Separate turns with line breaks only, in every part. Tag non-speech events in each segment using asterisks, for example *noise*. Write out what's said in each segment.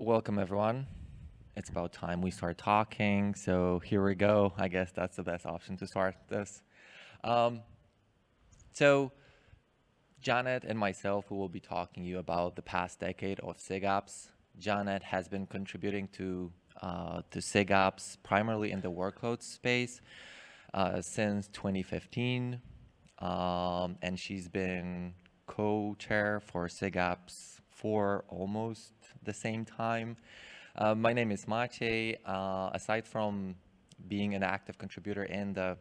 Welcome, everyone. It's about time we start talking. So here we go. I guess that's the best option to start this. Um, so Janet and myself, will be talking to you about the past decade of SIGApps. Janet has been contributing to uh, to SIGApps primarily in the workload space uh, since 2015, um, and she's been co-chair for SIGApps for almost the same time. Uh, my name is Maciej. Uh, aside from being an active contributor in the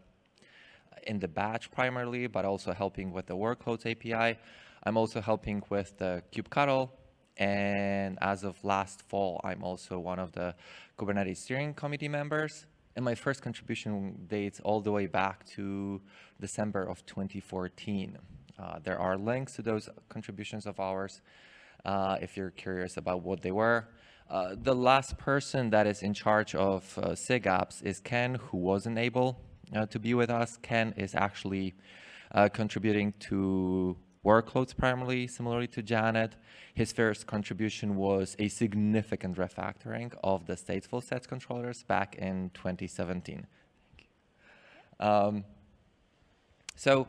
in the batch primarily, but also helping with the workloads API, I'm also helping with the kubectl. And as of last fall, I'm also one of the Kubernetes steering committee members. And my first contribution dates all the way back to December of 2014. Uh, there are links to those contributions of ours uh, if you're curious about what they were. Uh, the last person that is in charge of uh, SIGApps is Ken, who wasn't able uh, to be with us. Ken is actually uh, contributing to workloads primarily, similarly to Janet. His first contribution was a significant refactoring of the stateful sets controllers back in 2017. Um, so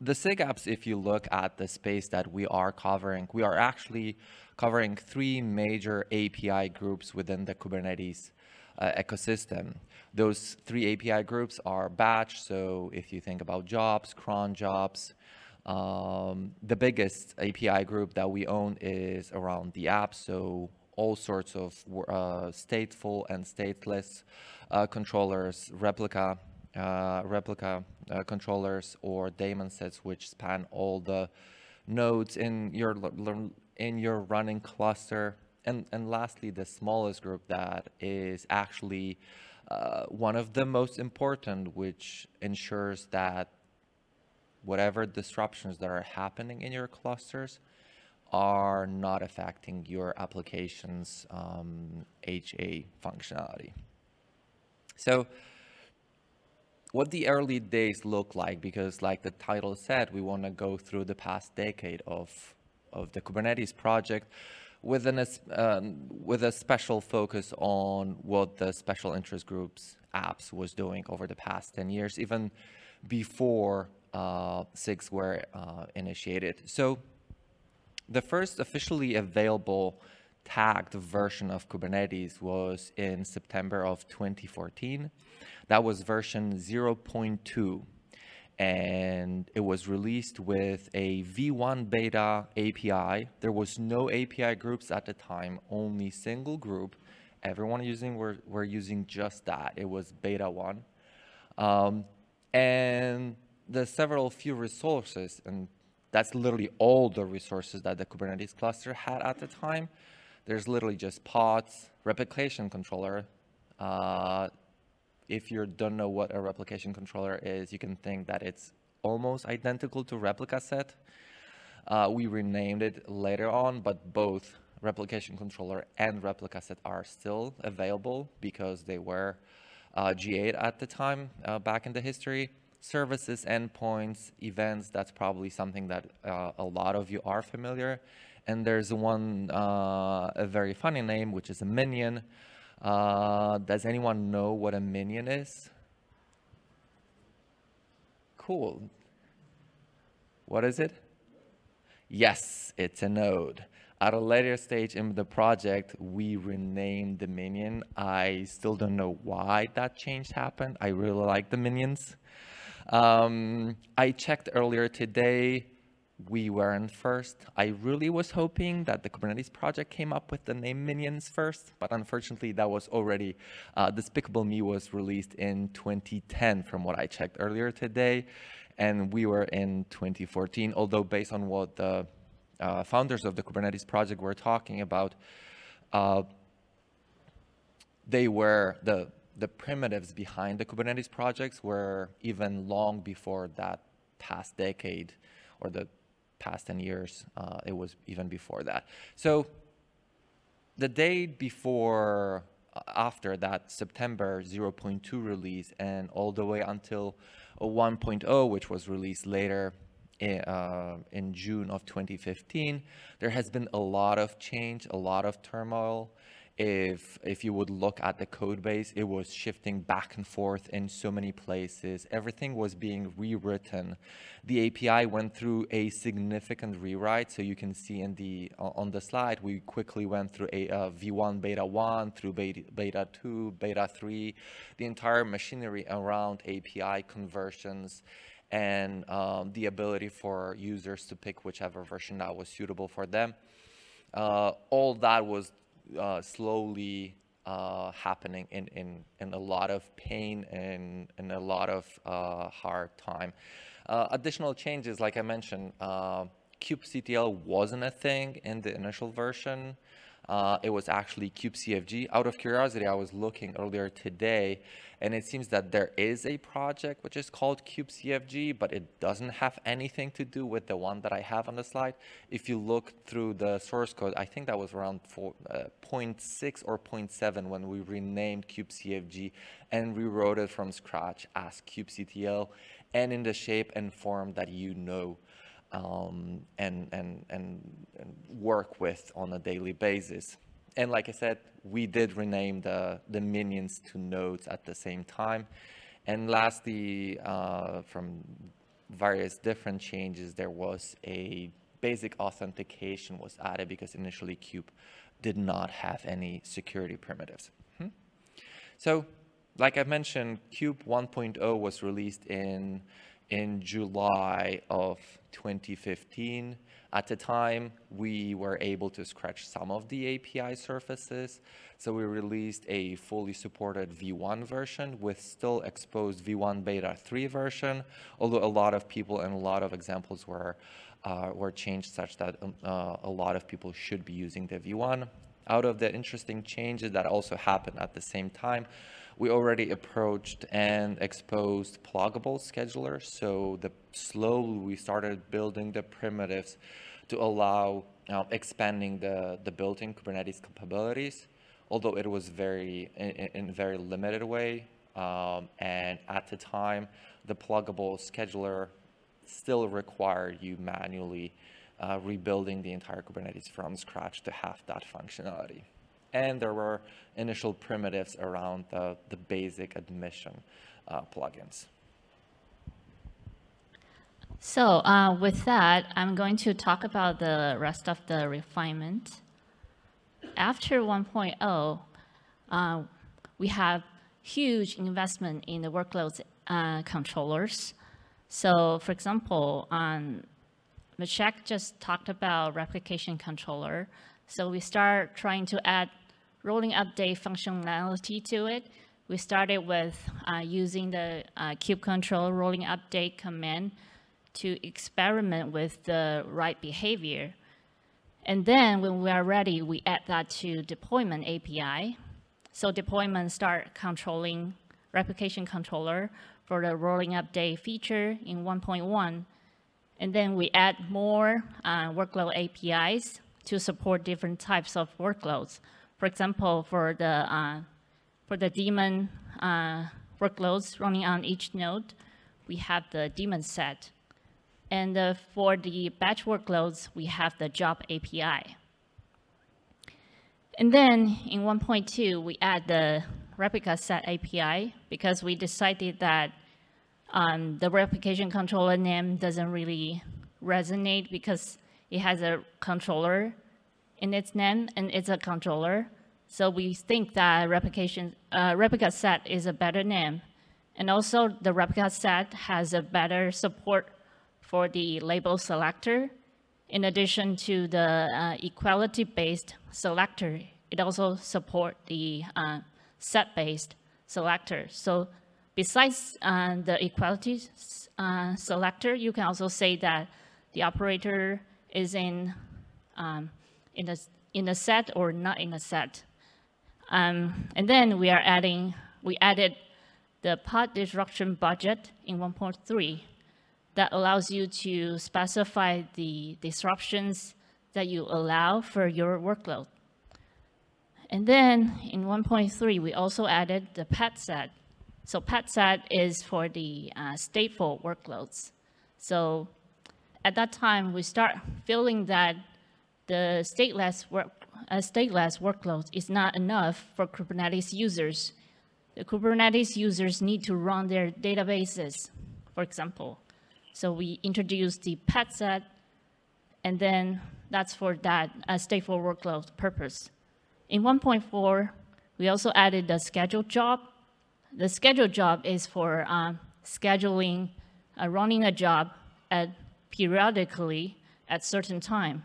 the SIGApps, if you look at the space that we are covering, we are actually covering three major API groups within the Kubernetes uh, ecosystem. Those three API groups are batch, so if you think about jobs, cron jobs, um, the biggest API group that we own is around the app, so all sorts of uh, stateful and stateless uh, controllers, replica uh, replica uh, controllers or daemon sets which span all the nodes in your in your running cluster. And, and lastly, the smallest group that is actually uh, one of the most important, which ensures that whatever disruptions that are happening in your clusters are not affecting your application's um, HA functionality. So what the early days look like because like the title said we want to go through the past decade of of the kubernetes project with an um, with a special focus on what the special interest groups apps was doing over the past 10 years even before uh, SIGs were uh, initiated. So the first officially available tagged version of Kubernetes was in September of 2014. That was version 0.2 and it was released with a V1 beta API. There was no API groups at the time, only single group. Everyone using were, were using just that. It was beta one. Um, and the several few resources, and that's literally all the resources that the Kubernetes cluster had at the time. There's literally just pods, replication controller, uh, if you don't know what a replication controller is, you can think that it's almost identical to replica set. Uh, we renamed it later on, but both replication controller and replica set are still available because they were uh, GA at the time uh, back in the history. Services, endpoints, events, that's probably something that uh, a lot of you are familiar. And there's one, uh, a very funny name, which is a minion, uh, does anyone know what a minion is? Cool. What is it? Yes, it's a node. At a later stage in the project, we renamed the minion. I still don't know why that change happened. I really like the minions. Um, I checked earlier today we weren't first. I really was hoping that the Kubernetes project came up with the name Minions first, but unfortunately that was already, uh, Despicable Me was released in 2010 from what I checked earlier today, and we were in 2014, although based on what the uh, founders of the Kubernetes project were talking about, uh, they were, the, the primitives behind the Kubernetes projects were even long before that past decade or the past 10 years. Uh, it was even before that. So the day before, uh, after that September 0.2 release and all the way until 1.0, which was released later in, uh, in June of 2015. There has been a lot of change, a lot of turmoil. If, if you would look at the code base, it was shifting back and forth in so many places. Everything was being rewritten. The API went through a significant rewrite. So you can see in the on the slide, we quickly went through a uh, V1 beta 1 through beta, beta 2, beta 3, the entire machinery around API conversions and um, the ability for users to pick whichever version that was suitable for them. Uh, all that was uh, slowly uh, happening in, in, in a lot of pain and, and a lot of uh, hard time. Uh, additional changes, like I mentioned, uh, kubectl wasn't a thing in the initial version. Uh, it was actually kubecfg. Out of curiosity, I was looking earlier today, and it seems that there is a project which is called kubecfg, but it doesn't have anything to do with the one that I have on the slide. If you look through the source code, I think that was around four, uh, 0.6 or 0.7 when we renamed kubecfg and rewrote it from scratch as kubectl and in the shape and form that you know um, and, and, and, and, work with on a daily basis. And like I said, we did rename the, the minions to nodes at the same time. And lastly, uh, from various different changes, there was a basic authentication was added because initially Kube did not have any security primitives. Hmm? So like I mentioned, Kube 1.0 was released in in July of 2015. At the time, we were able to scratch some of the API surfaces. So we released a fully supported V1 version with still exposed V1 beta 3 version, although a lot of people and a lot of examples were, uh, were changed such that um, uh, a lot of people should be using the V1. Out of the interesting changes that also happened at the same time, we already approached and exposed pluggable schedulers. So the slowly we started building the primitives to allow uh, expanding the, the built-in Kubernetes capabilities, although it was very in, in very limited way. Um, and at the time, the pluggable scheduler still required you manually uh, rebuilding the entire Kubernetes from scratch to have that functionality and there were initial primitives around the, the basic admission uh, plugins.
So uh, with that, I'm going to talk about the rest of the refinement. After 1.0, uh, we have huge investment in the workloads uh, controllers. So for example, um, Maciek just talked about replication controller. So we start trying to add rolling update functionality to it. We started with uh, using the uh, kubectl rolling update command to experiment with the right behavior. And then when we are ready, we add that to deployment API. So deployment start controlling replication controller for the rolling update feature in 1.1. And then we add more uh, workload APIs to support different types of workloads. For example, for the, uh, for the daemon uh, workloads running on each node, we have the daemon set. And uh, for the batch workloads, we have the job API. And then in 1.2, we add the replica set API because we decided that um, the replication controller name doesn't really resonate because it has a controller in its name and it's a controller. So we think that replication, uh, replica set is a better name. And also the replica set has a better support for the label selector. In addition to the uh, equality-based selector, it also support the uh, set-based selector. So besides uh, the equality uh, selector, you can also say that the operator is in um, in a, in a set or not in a set. Um, and then we are adding, we added the pod disruption budget in 1.3 that allows you to specify the disruptions that you allow for your workload. And then in 1.3, we also added the pet set. So pet set is for the uh, stateful workloads. So at that time, we start feeling that the stateless, work, uh, stateless workload is not enough for Kubernetes users. The Kubernetes users need to run their databases, for example. So we introduced the pet set, and then that's for that uh, stateful workload purpose. In 1.4, we also added the scheduled job. The scheduled job is for um, scheduling, uh, running a job at periodically at certain time.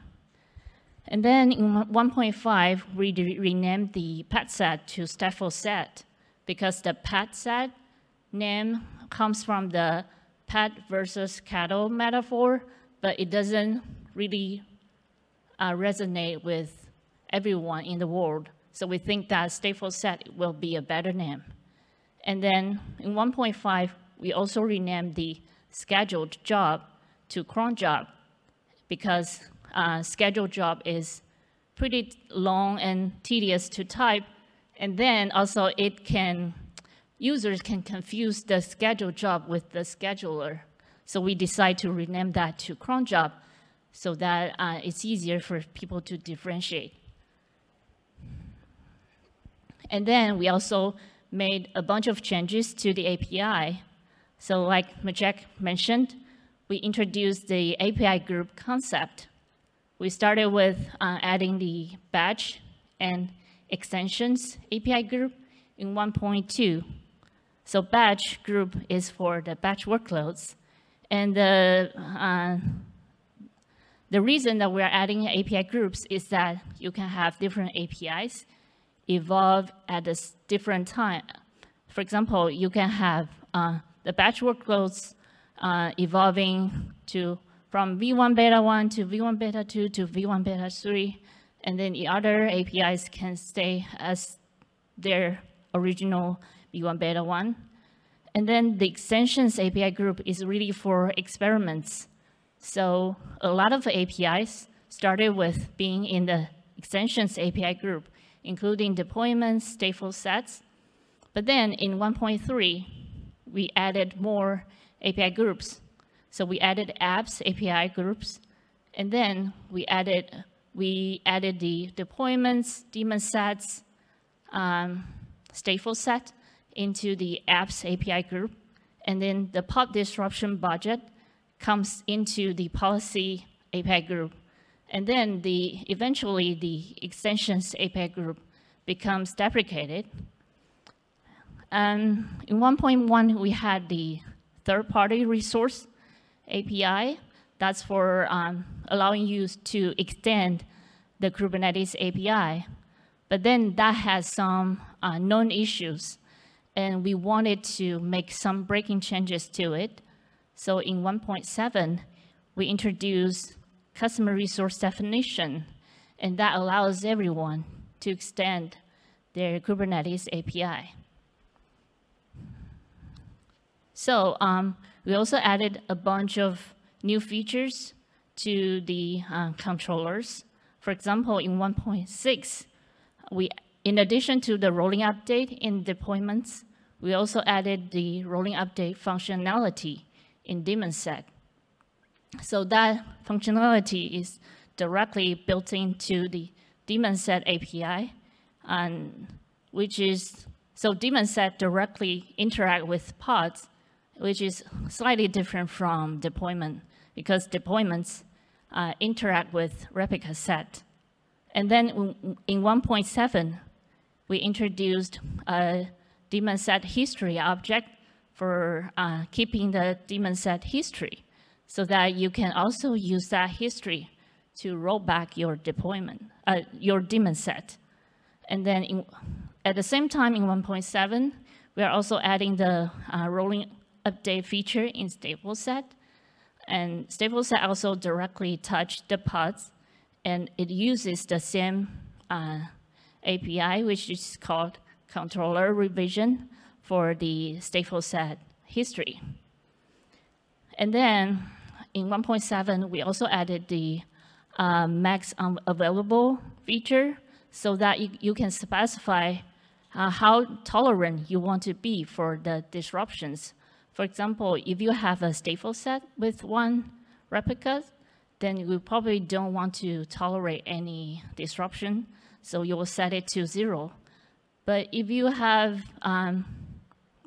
And then in 1.5, we renamed the pet set to stateful set because the pet set name comes from the pet versus cattle metaphor, but it doesn't really uh, resonate with everyone in the world. So we think that stateful set will be a better name. And then in 1.5, we also renamed the scheduled job to cron job because uh, scheduled job is pretty long and tedious to type. And then also it can, users can confuse the scheduled job with the scheduler. So we decide to rename that to cron job so that uh, it's easier for people to differentiate. And then we also made a bunch of changes to the API. So like Maciek mentioned, we introduced the API group concept. We started with uh, adding the batch and extensions API group in 1.2. So batch group is for the batch workloads. And the, uh, the reason that we're adding API groups is that you can have different APIs evolve at a different time. For example, you can have uh, the batch workloads uh, evolving to from V1 beta 1 to V1 beta 2 to V1 beta 3, and then the other APIs can stay as their original V1 beta 1. And then the extensions API group is really for experiments. So a lot of APIs started with being in the extensions API group, including deployments, stateful sets. But then in 1.3, we added more API groups. So we added apps API groups, and then we added we added the deployments, daemon sets, um, stateful set into the apps API group, and then the pod disruption budget comes into the policy API group, and then the eventually the extensions API group becomes deprecated. And in 1.1, we had the third-party resource API. That's for um, allowing you to extend the Kubernetes API. But then that has some uh, known issues, and we wanted to make some breaking changes to it. So in 1.7, we introduced custom resource definition, and that allows everyone to extend their Kubernetes API. So um, we also added a bunch of new features to the uh, controllers. For example, in 1.6, we, in addition to the rolling update in deployments, we also added the rolling update functionality in daemonset. So that functionality is directly built into the daemonset API, and which is, so daemonset directly interact with pods which is slightly different from deployment because deployments uh, interact with replica set. And then in 1.7, we introduced a daemon set history object for uh, keeping the daemon set history so that you can also use that history to roll back your deployment, uh, your daemon set. And then in, at the same time in 1.7, we are also adding the uh, rolling update feature in stateful set. And stateful set also directly touch the pods, and it uses the same uh, API, which is called controller revision for the stateful set history. And then in 1.7, we also added the uh, max available feature so that you, you can specify uh, how tolerant you want to be for the disruptions for example, if you have a stateful set with one replica, then you probably don't want to tolerate any disruption, so you will set it to zero. But if you have um,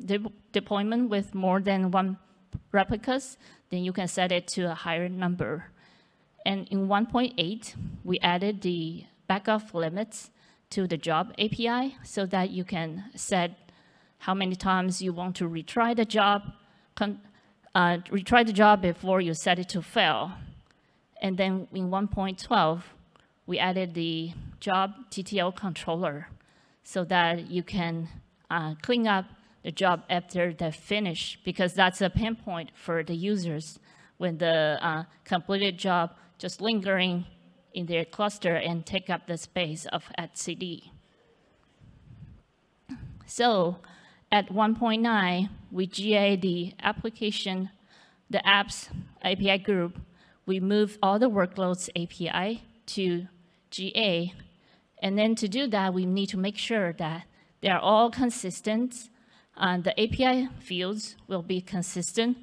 de- deployment with more than one replicas, then you can set it to a higher number. And in 1.8, we added the backoff limits to the job API so that you can set how many times you want to retry the job, uh, retry the job before you set it to fail. And then in 1.12, we added the job TTL controller so that you can uh, clean up the job after they finish because that's a pinpoint for the users when the uh, completed job just lingering in their cluster and take up the space of etcd. So at 1.9, we GA the application, the apps API group. We move all the workloads API to GA. And then to do that, we need to make sure that they are all consistent. And the API fields will be consistent.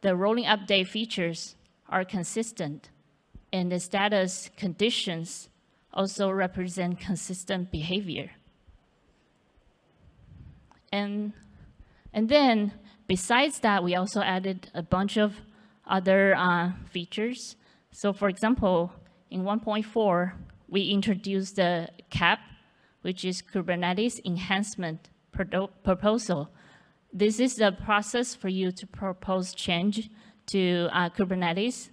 The rolling update features are consistent. And the status conditions also represent consistent behavior. And, and then besides that, we also added a bunch of other uh, features. So for example, in 1.4, we introduced the KEP, which is Kubernetes Enhancement Proposal. This is the process for you to propose change to uh, Kubernetes,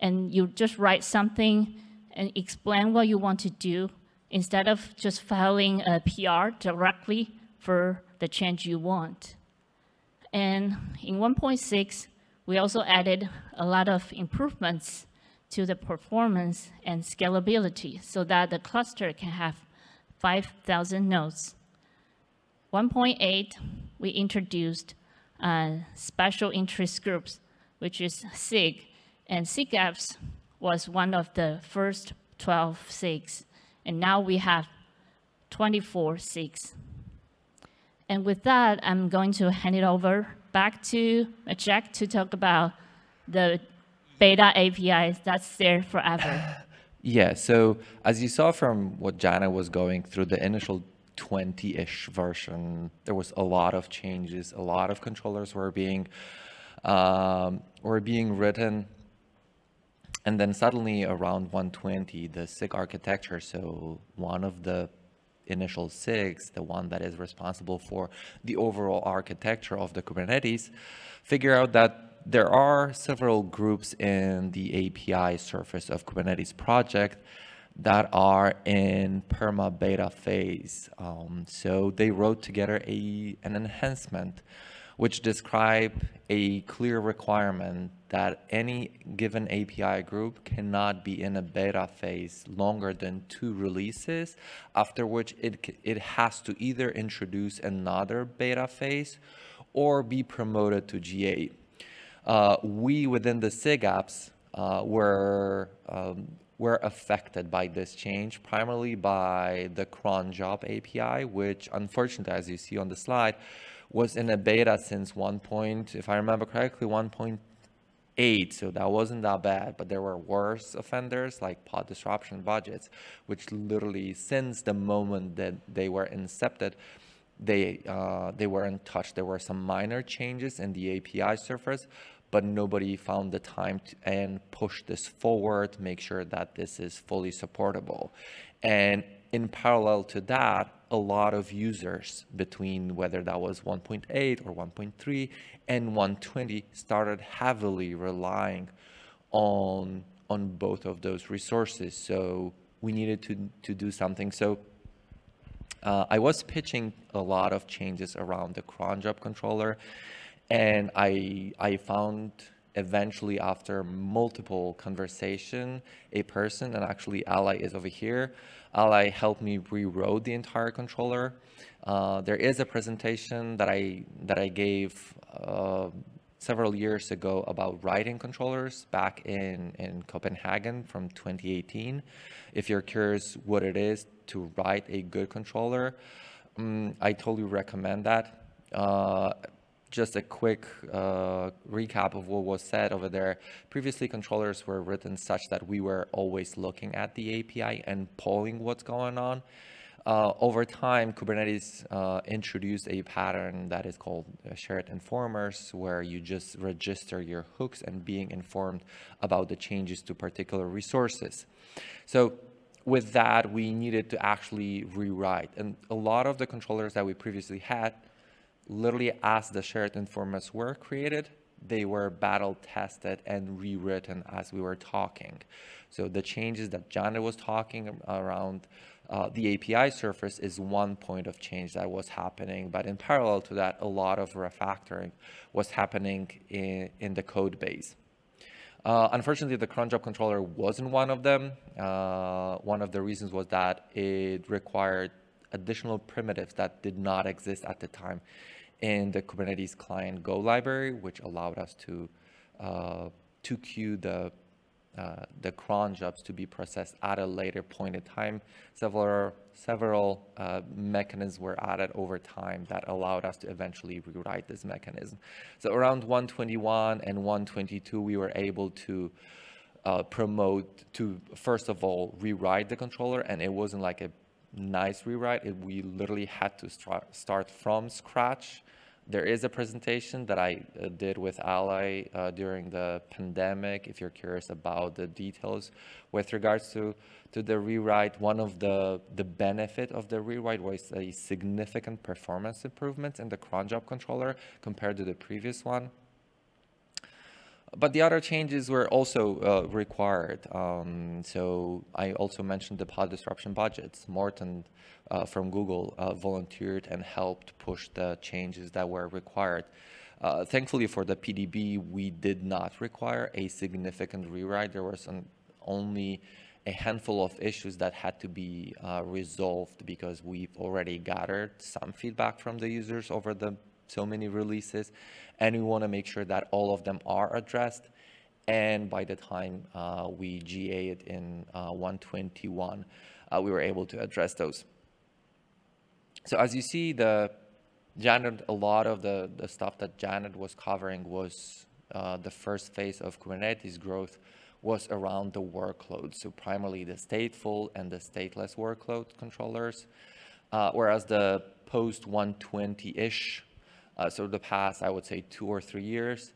and you just write something and explain what you want to do instead of just filing a PR directly for the change you want. And in 1.6, we also added a lot of improvements to the performance and scalability so that the cluster can have 5,000 nodes. 1.8, we introduced uh, special interest groups, which is SIG, and SIG-apps was one of the first 12 SIGs, and now we have 24 SIGs. And with that, I'm going to hand it over back to Jack to talk about the beta APIs that's there forever. *laughs*
Yeah, so as you saw from what Jana was going through the initial 20-ish version, there was a lot of changes, a lot of controllers were being um, were being written. And then suddenly around 120, the SIG architecture, so one of the initial six, the one that is responsible for the overall architecture of the Kubernetes, figure out that there are several groups in the API surface of Kubernetes project that are in perma beta phase. Um, so they wrote together a, an enhancement which describe a clear requirement that any given API group cannot be in a beta phase longer than two releases, after which it, it has to either introduce another beta phase or be promoted to GA. Uh, we within the SIG apps uh, were um, were affected by this change, primarily by the cron job API, which unfortunately, as you see on the slide, was in a beta since one point, if I remember correctly, 1.8. So that wasn't that bad, but there were worse offenders like pod disruption budgets, which literally since the moment that they were incepted, they uh, they weren't touched. There were some minor changes in the API surface, but nobody found the time to and push this forward, make sure that this is fully supportable. And in parallel to that, a lot of users between whether that was 1.8 or 1.3 and 120 started heavily relying on on both of those resources. So we needed to to do something. So uh, I was pitching a lot of changes around the cron job controller, and I I found eventually after multiple conversation a person and actually Alay is over here. Alay helped me rewrote the entire controller. Uh, there is a presentation that i that i gave uh, several years ago about writing controllers back in in copenhagen from 2018 if you're curious what it is to write a good controller um, i totally recommend that. Uh, just a quick uh, recap of what was said over there. Previously, controllers were written such that we were always looking at the API and polling what's going on. Uh, over time, Kubernetes uh, introduced a pattern that is called uh, shared informers, where you just register your hooks and being informed about the changes to particular resources. So with that, we needed to actually rewrite. And a lot of the controllers that we previously had, literally as the shared informers were created, they were battle tested and rewritten as we were talking. So the changes that Janet was talking around uh, the API surface is one point of change that was happening, but in parallel to that, a lot of refactoring was happening in, in the code base. Uh, unfortunately, the cron job controller wasn't one of them. Uh, one of the reasons was that it required additional primitives that did not exist at the time in the Kubernetes client Go library, which allowed us to uh, to queue the uh, the cron jobs to be processed at a later point in time. Several, several uh, mechanisms were added over time that allowed us to eventually rewrite this mechanism. So around 121 and 122, we were able to uh, promote to, first of all, rewrite the controller, and it wasn't like a nice rewrite. It, we literally had to start, start from scratch there is a presentation that I uh, did with Alay uh, during the pandemic, if you're curious about the details. With regards to, to the rewrite, one of the, the benefit of the rewrite was a significant performance improvement in the cron job controller compared to the previous one. But the other changes were also uh, required. Um, so I also mentioned the pod disruption budgets. Morten uh, from Google uh, volunteered and helped push the changes that were required. Uh, thankfully for the PDB, we did not require a significant rewrite. There was an, only a handful of issues that had to be uh, resolved because we've already gathered some feedback from the users over the so many releases, and we want to make sure that all of them are addressed. And by the time uh, we GA it in uh, 121, uh, we were able to address those. So as you see, the Janet, a lot of the, the stuff that Janet was covering was uh, the first phase of Kubernetes growth was around the workloads. So primarily the stateful and the stateless workload controllers, uh, whereas the post 120-ish, uh, so the past, I would say two or three years,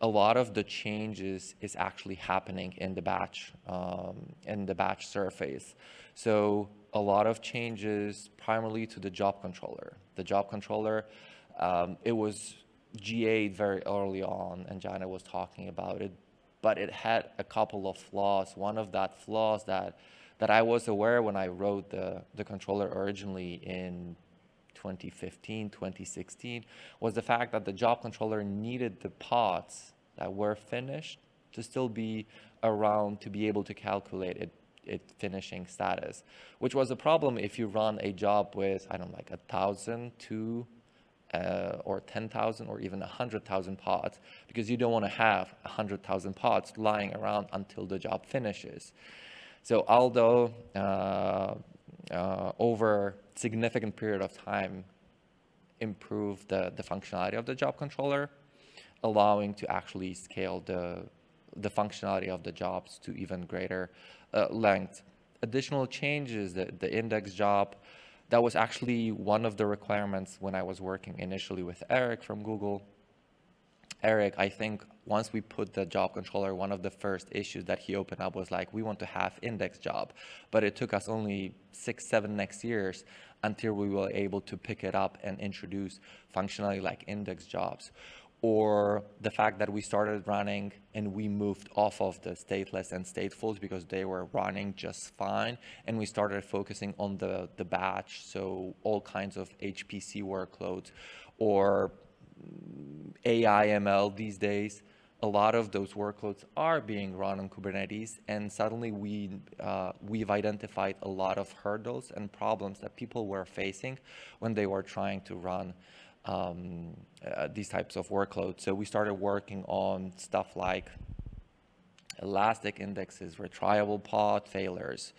a lot of the changes is actually happening in the batch, um, in the batch surface. So a lot of changes primarily to the job controller. The job controller, um, it was GA'd very early on, and Jana was talking about it, but it had a couple of flaws. One of that flaws that that I was aware when I wrote the, the controller originally in 2015, 2016, was the fact that the job controller needed the pods that were finished to still be around to be able to calculate it it finishing status, which was a problem if you run a job with, I don't know, like a thousand, two, uh, or 10,000 or even 100,000 pods because you don't want to have 100,000 pods lying around until the job finishes. So although uh, uh, over significant period of time improve the, the functionality of the job controller, allowing to actually scale the, the functionality of the jobs to even greater uh, length. Additional changes, the, the index job, that was actually one of the requirements when I was working initially with Eric from Google. Eric, I think once we put the job controller, one of the first issues that he opened up was like, we want to have index job. But it took us only six, seven next years until we were able to pick it up and introduce functionality like index jobs or the fact that we started running and we moved off of the stateless and statefuls because they were running just fine. And we started focusing on the, the batch so all kinds of hpc workloads or ai ml these days a lot of those workloads are being run on kubernetes and suddenly we uh, we've identified a lot of hurdles and problems that people were facing when they were trying to run um, uh, these types of workloads. So we started working on stuff like elastic indexes, retriable pod failures,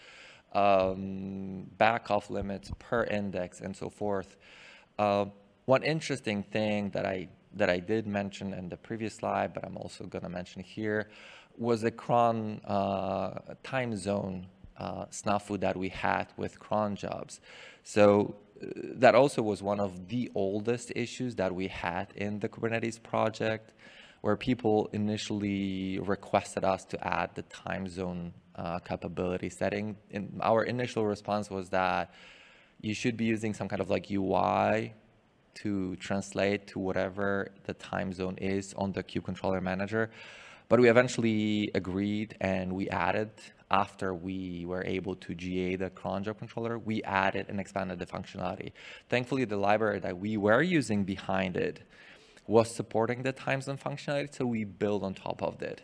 um, back off limits per index, and so forth. Uh, one interesting thing that I that I did mention in the previous slide, but I'm also going to mention here, was the cron uh, time zone uh, snafu that we had with cron jobs. So uh, that also was one of the oldest issues that we had in the Kubernetes project, where people initially requested us to add the time zone uh, capability setting. And our initial response was that you should be using some kind of like UI to translate to whatever the time zone is on the kube controller manager. But we eventually agreed and we added, after we were able to GA the cron job controller, we added and expanded the functionality. Thankfully, the library that we were using behind it was supporting the time zone functionality, so we built on top of it.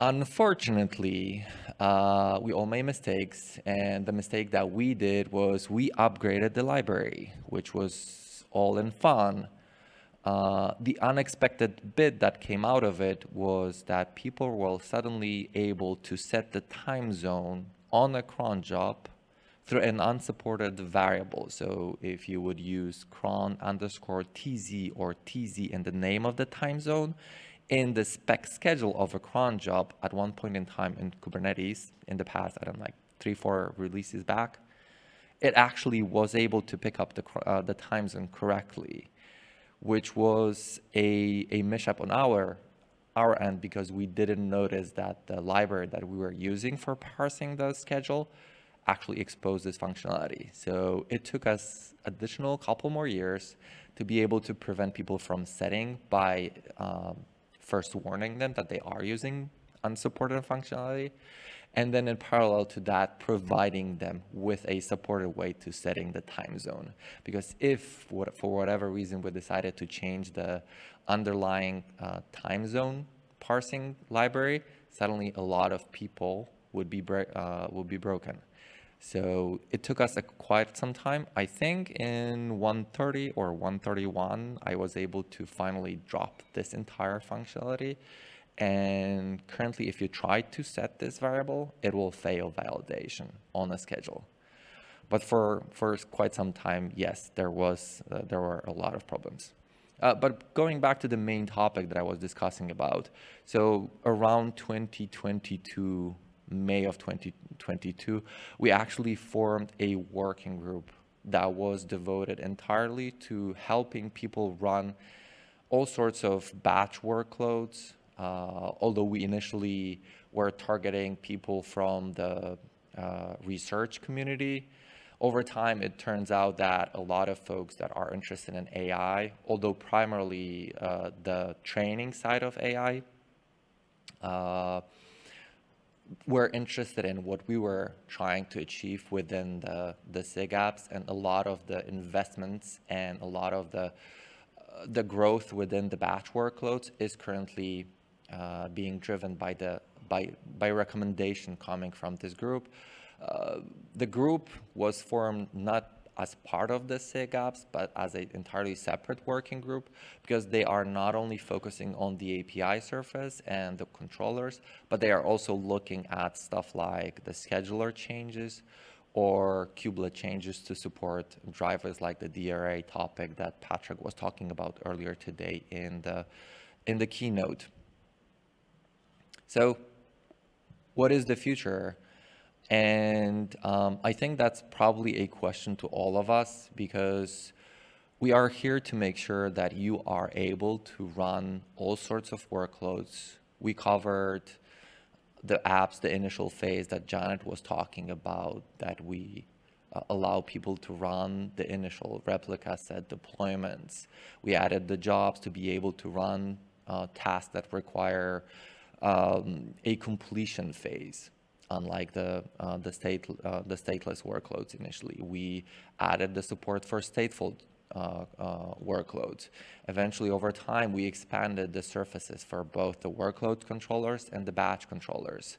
Unfortunately, uh, we all made mistakes, and the mistake that we did was we upgraded the library, which was all in fun. Uh, the unexpected bit that came out of it was that people were suddenly able to set the time zone on a cron job through an unsupported variable. So if you would use cron underscore tz or tz in the name of the time zone, in the spec schedule of a cron job at one point in time in Kubernetes in the past, I don't know, like three, four releases back, it actually was able to pick up the, uh, the time zone correctly, which was a, a mishap on our, our end because we didn't notice that the library that we were using for parsing the schedule actually exposed this functionality. So it took us additional couple more years to be able to prevent people from setting by um, first warning them that they are using unsupported functionality. And then in parallel to that, providing them with a supported way to setting the time zone. Because if, for whatever reason, we decided to change the underlying uh, time zone parsing library, suddenly a lot of people would be, uh, would be broken. So it took us a, quite some time. I think in 130 or 131, I was able to finally drop this entire functionality. And currently, if you try to set this variable, it will fail validation on a schedule. But for, for quite some time, yes, there, was, uh, there were a lot of problems. Uh, but going back to the main topic that I was discussing about, so around 2022, May of 2022, we actually formed a working group that was devoted entirely to helping people run all sorts of batch workloads. Uh, although we initially were targeting people from the uh, research community, over time it turns out that a lot of folks that are interested in AI, although primarily uh, the training side of AI, uh, were interested in what we were trying to achieve within the, the SIG apps and a lot of the investments and a lot of the, uh, the growth within the batch workloads is currently uh, being driven by the by, by recommendation coming from this group. Uh, the group was formed not as part of the SIG apps, but as an entirely separate working group because they are not only focusing on the API surface and the controllers, but they are also looking at stuff like the scheduler changes or kubelet changes to support drivers like the DRA topic that Patrick was talking about earlier today in the, in the keynote. So what is the future? And um, I think that's probably a question to all of us because we are here to make sure that you are able to run all sorts of workloads. We covered the apps, the initial phase that Janet was talking about, that we uh, allow people to run the initial replica set deployments. We added the jobs to be able to run uh, tasks that require um, a completion phase unlike the, uh, the, state, uh, the stateless workloads initially. We added the support for stateful uh, uh, workloads. Eventually, over time, we expanded the surfaces for both the workload controllers and the batch controllers.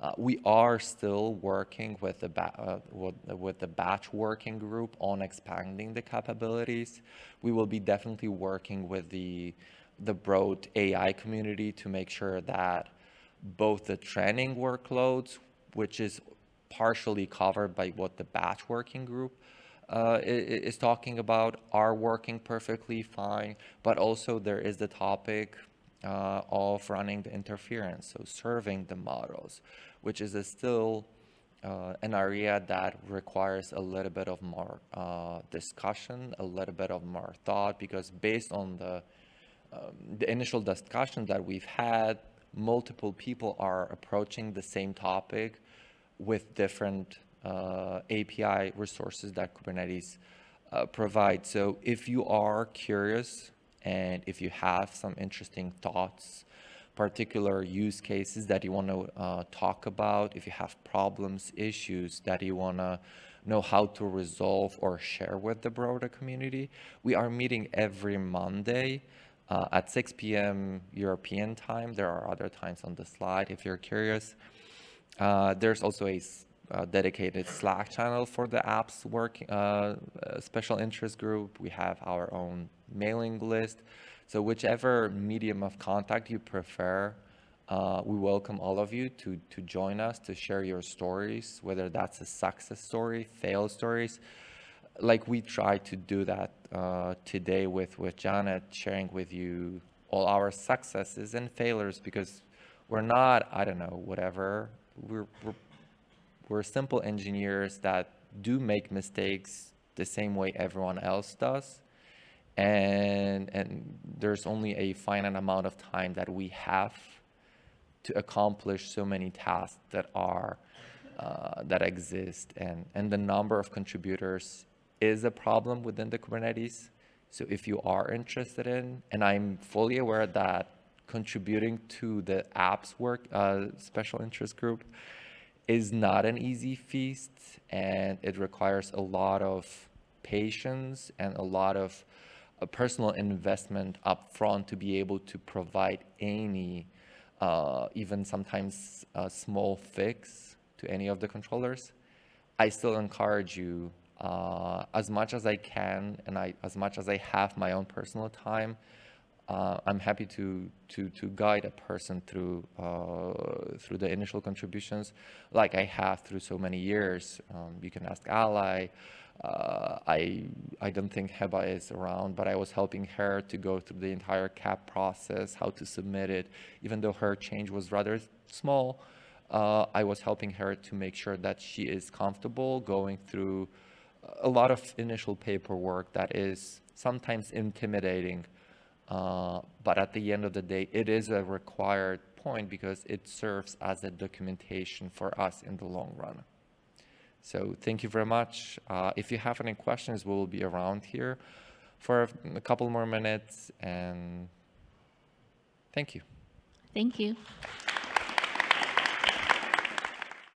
Uh, we are still working with the, uh, with, with, the batch working group on expanding the capabilities. We will be definitely working with the, the broad AI community to make sure that both the training workloads, which is partially covered by what the batch working group uh, is talking about are working perfectly fine, but also there is the topic uh, of running the inference, so serving the models, which is a still uh, an area that requires a little bit of more uh, discussion, a little bit of more thought, because based on the um, the initial discussion that we've had, multiple people are approaching the same topic with different uh, API resources that Kubernetes uh, provides. So if you are curious and if you have some interesting thoughts, particular use cases that you want to uh, talk about, if you have problems, issues that you want to know how to resolve or share with the broader community, we are meeting every Monday uh, at 6 p.m. European time. There are other times on the slide if you're curious. Uh, there's also a uh, dedicated Slack channel for the apps work uh, uh, special interest group. We have our own mailing list. So whichever medium of contact you prefer, uh, we welcome all of you to to join us to share your stories, whether that's a success story, fail stories, like we try to do that uh, today with with Janet, sharing with you all our successes and failures because we're not I don't know whatever. We're we're, we're simple engineers that do make mistakes the same way everyone else does. And and there's only a finite amount of time that we have to accomplish so many tasks that are uh, that exist. And and the number of contributors is a problem within the kubernetes. So if you are interested in and i'm fully aware that contributing to the apps work uh, special interest group is not an easy feast and it requires a lot of patience and a lot of uh, personal investment up front to be able to provide any uh, even sometimes a small fix to any of the controllers. I still encourage you uh, as much as i can and I, as much as i have my own personal time uh, I'm happy to to to guide a person through uh, through the initial contributions, like I have through so many years. Um, you can ask Alay. Uh, I I don't think Heba is around, but I was helping her to go through the entire KEP process, how to submit it. Even though her change was rather small, uh, I was helping her to make sure that she is comfortable going through a lot of initial paperwork that is sometimes intimidating. Uh, but at the end of the day, it is a required point because it serves as a documentation for us in the long run. So thank you very much. Uh, if you have any questions, we will be around here for a, a couple more minutes and thank you.
Thank you.